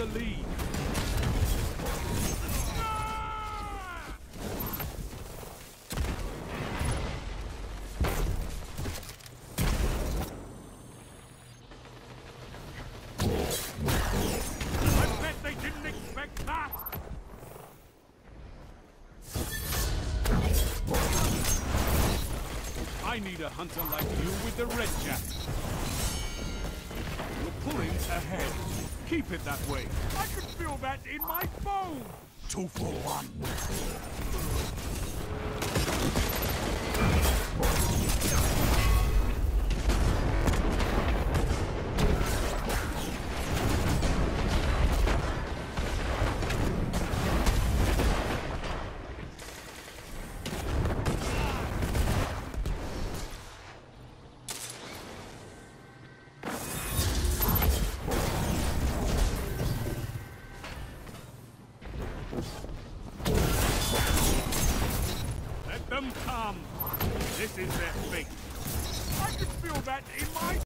the lead. I need a hunter like you with the red jacket. We're pulling ahead. Keep it that way. I can feel that in my bones. Two for one. Let them come. This is their fate. I can feel that in my